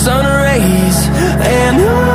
sun rays and